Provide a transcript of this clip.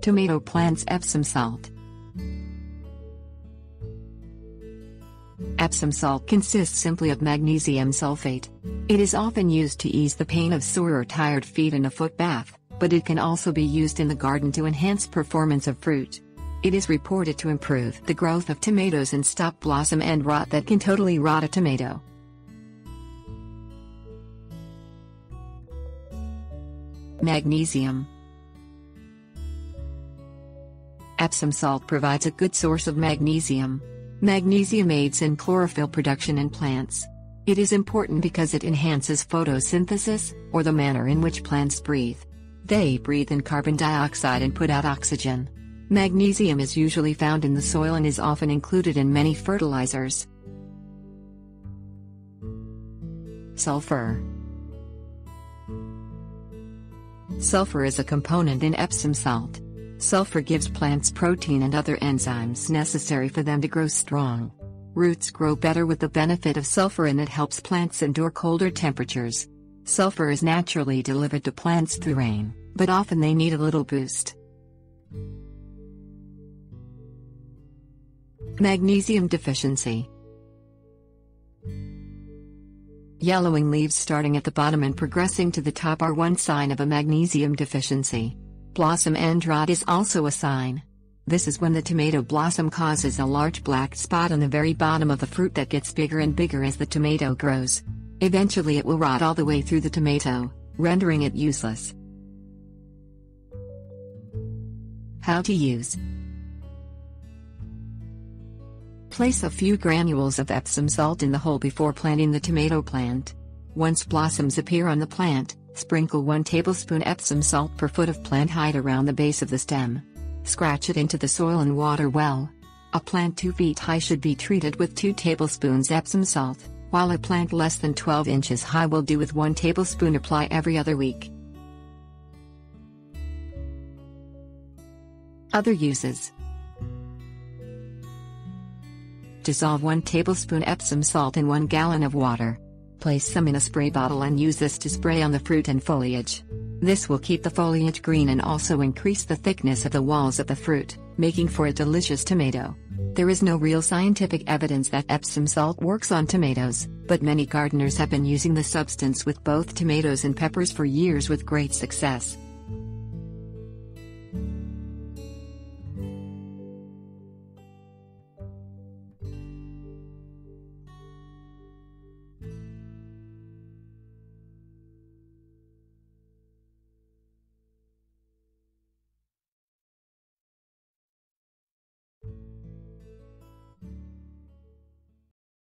Tomato plants Epsom salt. Epsom salt consists simply of magnesium sulfate. It is often used to ease the pain of sore or tired feet in a foot bath, but it can also be used in the garden to enhance performance of fruit. It is reported to improve the growth of tomatoes and stop blossom end rot that can totally rot a tomato. Magnesium Epsom salt provides a good source of magnesium. Magnesium aids in chlorophyll production in plants. It is important because it enhances photosynthesis, or the manner in which plants breathe. They breathe in carbon dioxide and put out oxygen. Magnesium is usually found in the soil and is often included in many fertilizers. Sulfur Sulfur is a component in Epsom salt. Sulfur gives plants protein and other enzymes necessary for them to grow strong. Roots grow better with the benefit of sulfur and it helps plants endure colder temperatures. Sulfur is naturally delivered to plants through rain, but often they need a little boost. Magnesium deficiency. Yellowing leaves starting at the bottom and progressing to the top are one sign of a magnesium deficiency. Blossom end rot is also a sign. This is when the tomato blossom causes a large black spot on the very bottom of the fruit that gets bigger and bigger as the tomato grows. Eventually it will rot all the way through the tomato, rendering it useless. How to use Place a few granules of Epsom salt in the hole before planting the tomato plant. Once blossoms appear on the plant, Sprinkle 1 tablespoon Epsom salt per foot of plant height around the base of the stem. Scratch it into the soil and water well. A plant 2 feet high should be treated with 2 tablespoons Epsom salt, while a plant less than 12 inches high will do with 1 tablespoon apply every other week. Other uses Dissolve 1 tablespoon Epsom salt in 1 gallon of water. Place some in a spray bottle and use this to spray on the fruit and foliage. This will keep the foliage green and also increase the thickness of the walls of the fruit, making for a delicious tomato. There is no real scientific evidence that Epsom salt works on tomatoes, but many gardeners have been using the substance with both tomatoes and peppers for years with great success.